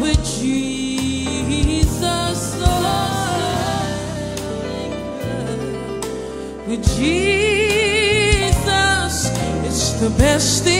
with Jesus. It's the best thing.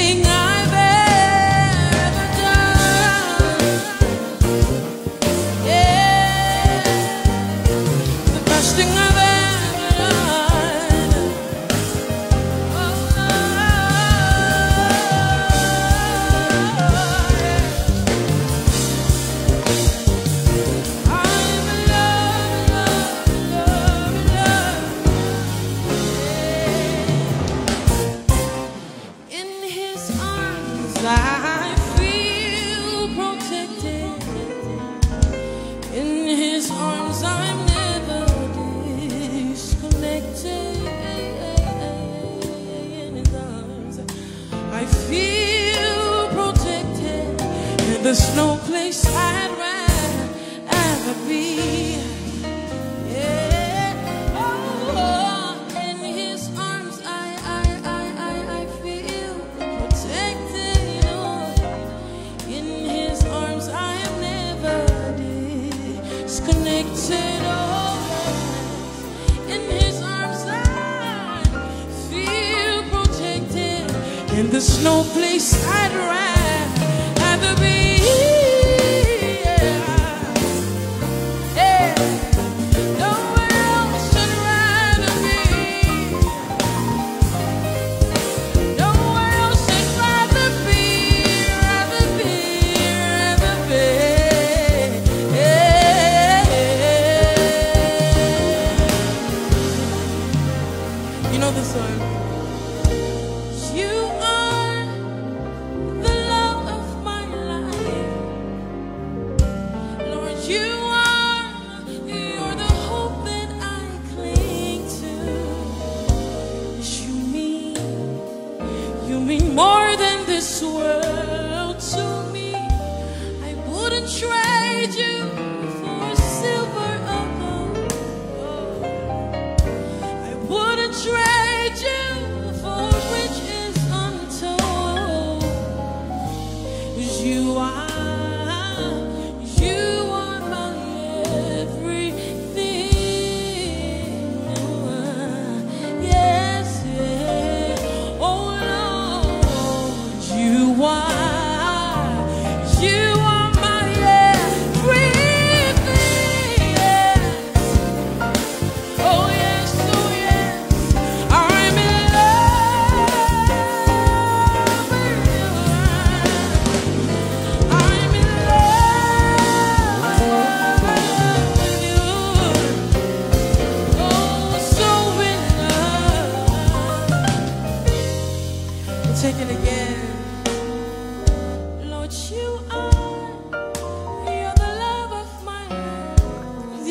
Than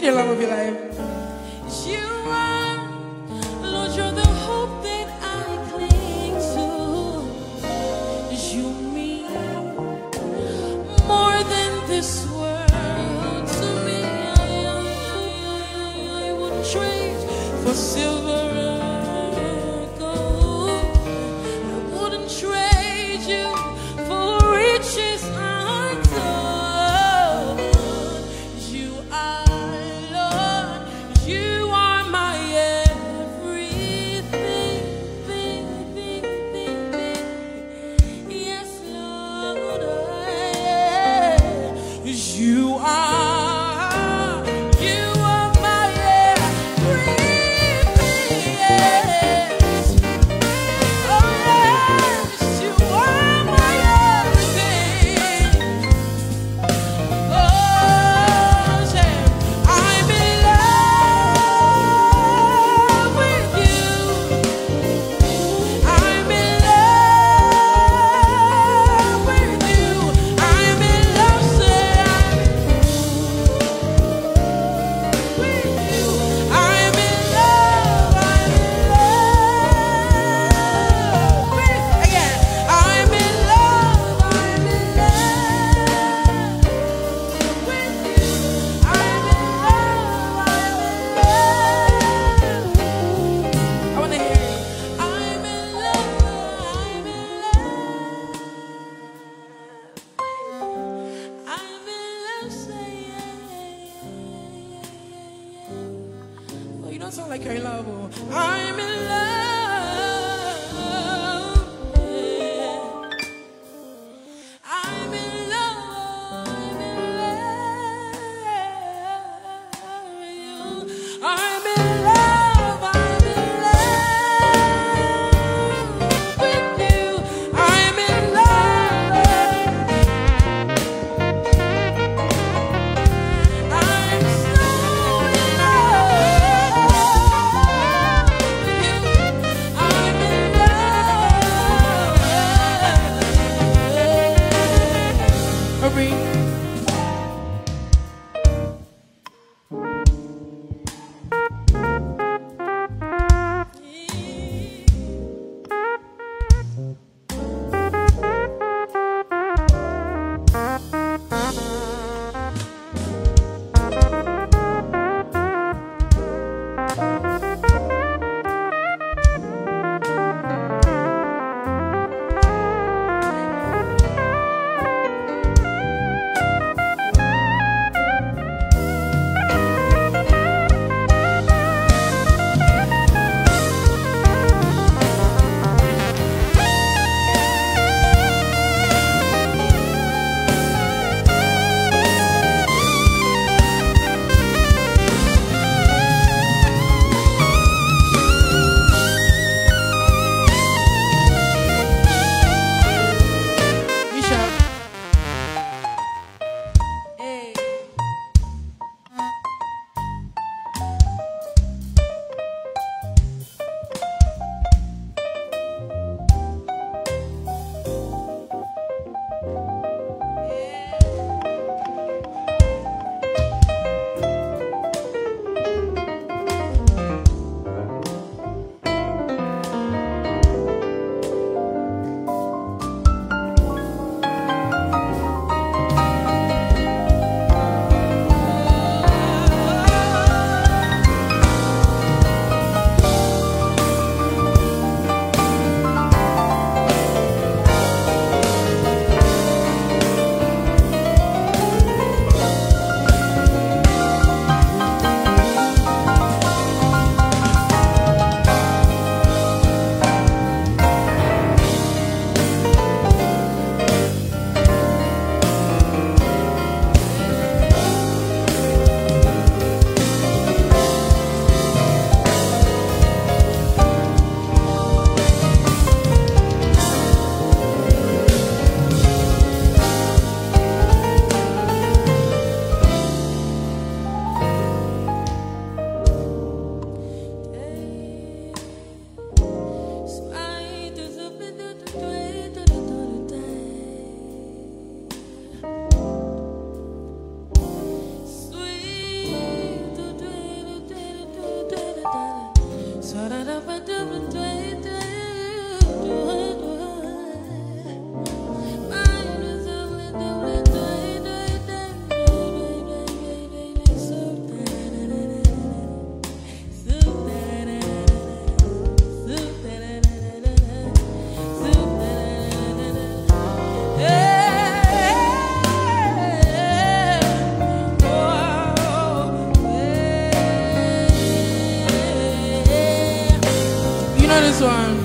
The love of your life. You are, Lord, you're the hope that I cling to. You mean more than this world to me. I, I would trade for riches untold. You are. You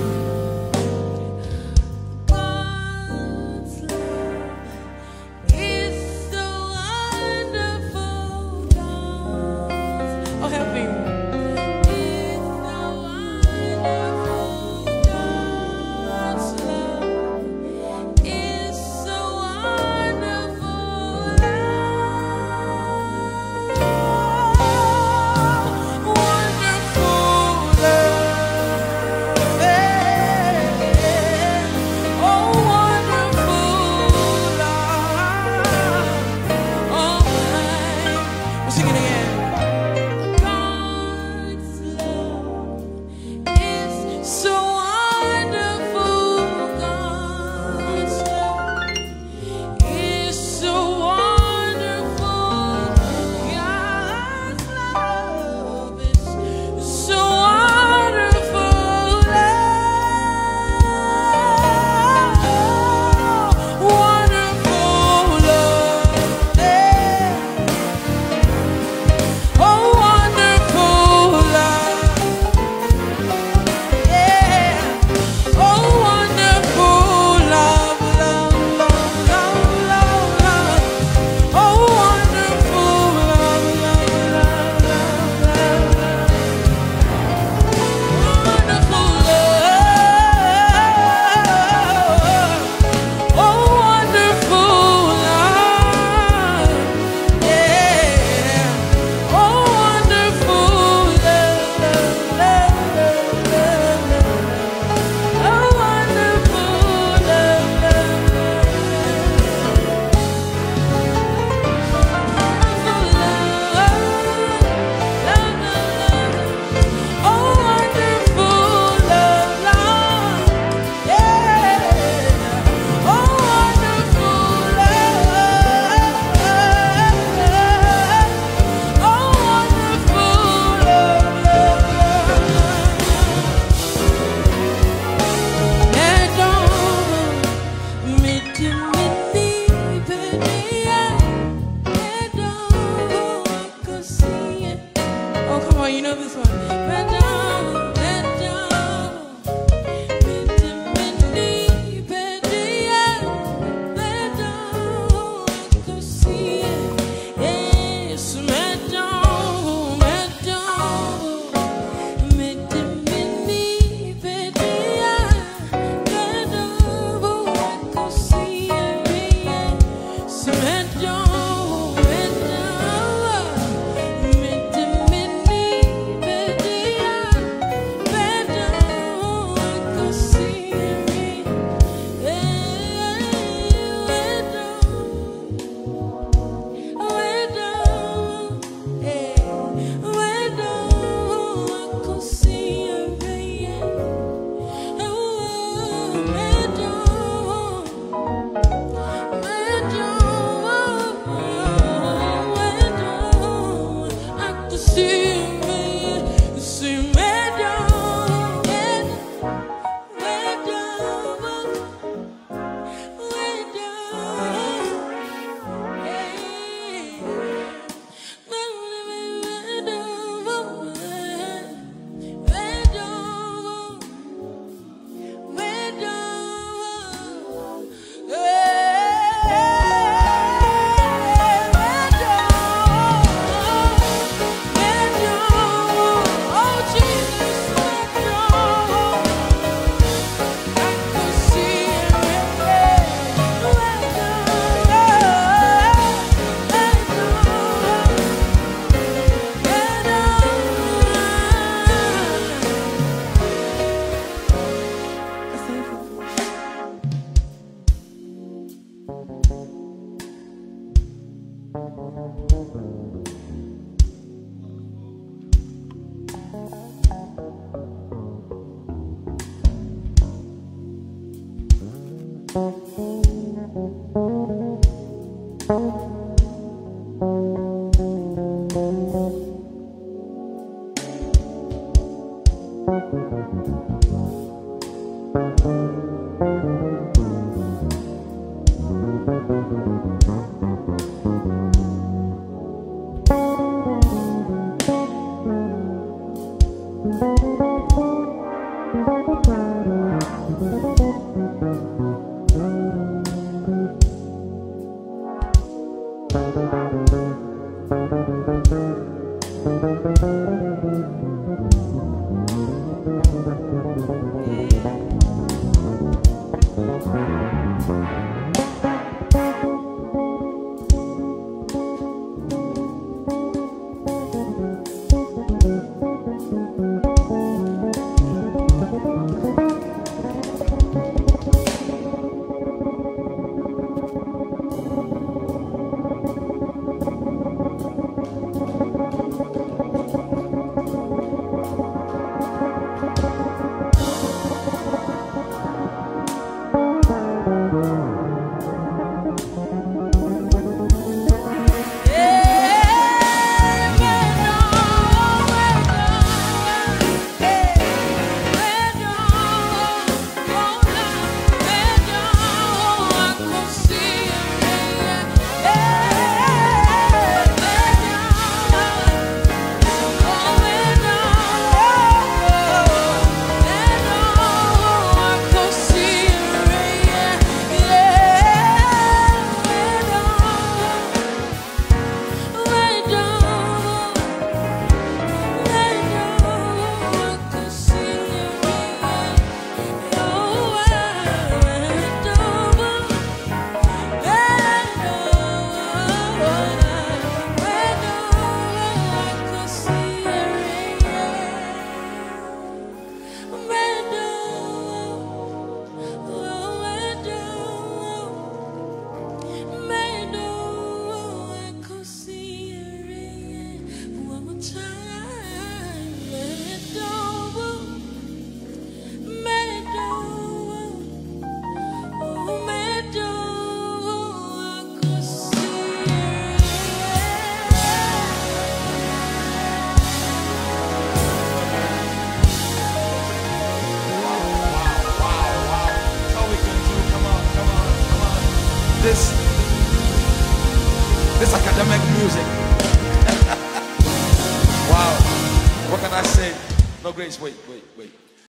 No, Grace, wait,